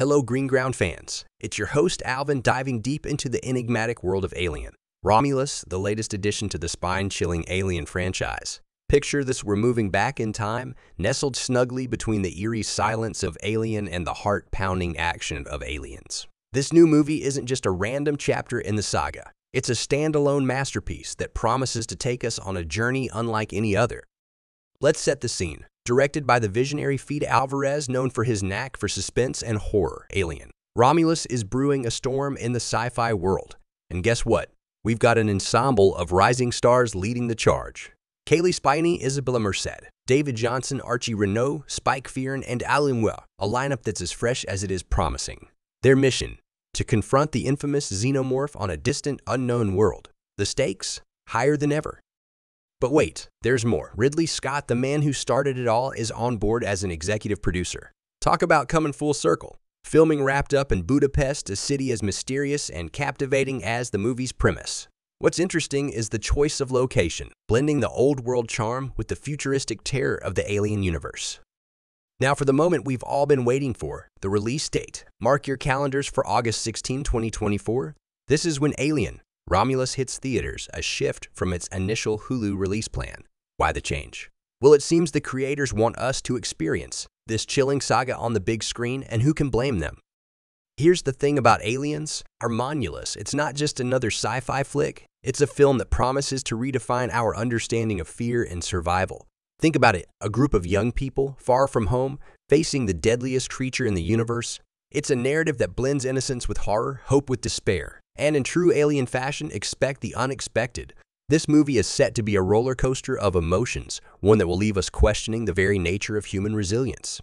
Hello, Green Ground fans. It's your host, Alvin, diving deep into the enigmatic world of Alien. Romulus, the latest addition to the spine-chilling Alien franchise. Picture this, we're moving back in time, nestled snugly between the eerie silence of Alien and the heart-pounding action of Aliens. This new movie isn't just a random chapter in the saga. It's a standalone masterpiece that promises to take us on a journey unlike any other. Let's set the scene directed by the visionary Fede Alvarez, known for his knack for suspense and horror, Alien. Romulus is brewing a storm in the sci-fi world. And guess what? We've got an ensemble of rising stars leading the charge. Cailee Spaeny, Isabela Merced, David Jonsson, Archie Renaux, Spike Fearn, and Aileen Wu, a lineup that's as fresh as it is promising. Their mission, to confront the infamous xenomorph on a distant, unknown world. The stakes, higher than ever. But wait, there's more. Ridley Scott, the man who started it all, is on board as an executive producer. Talk about coming full circle. Filming wrapped up in Budapest, a city as mysterious and captivating as the movie's premise. What's interesting is the choice of location, blending the old world charm with the futuristic terror of the alien universe. Now for the moment we've all been waiting for, the release date. Mark your calendars for August 16, 2024. This is when Alien, Romulus hits theaters, a shift from its initial Hulu release plan. Why the change? Well, it seems the creators want us to experience this chilling saga on the big screen, and who can blame them? Here's the thing about Aliens Romulus. It's not just another sci fi flick, it's a film that promises to redefine our understanding of fear and survival. Think about it a group of young people, far from home, facing the deadliest creature in the universe. It's a narrative that blends innocence with horror, hope with despair, and in true alien fashion, expect the unexpected. This movie is set to be a roller coaster of emotions, one that will leave us questioning the very nature of human resilience.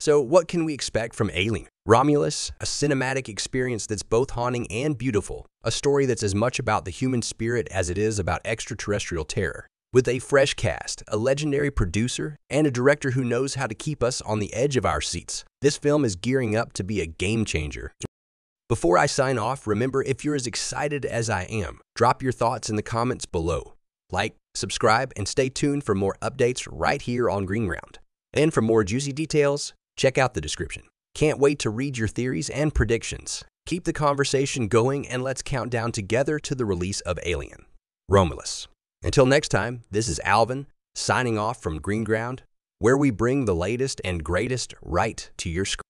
So, what can we expect from Alien? Romulus, a cinematic experience that's both haunting and beautiful, a story that's as much about the human spirit as it is about extraterrestrial terror. With a fresh cast, a legendary producer, and a director who knows how to keep us on the edge of our seats, this film is gearing up to be a game changer. Before I sign off, remember if you're as excited as I am, drop your thoughts in the comments below. Like, subscribe, and stay tuned for more updates right here on Green Ground. And for more juicy details, check out the description. Can't wait to read your theories and predictions. Keep the conversation going and let's count down together to the release of Alien. Romulus. Until next time, this is Alvin, signing off from Green Ground, where we bring the latest and greatest right to your screen.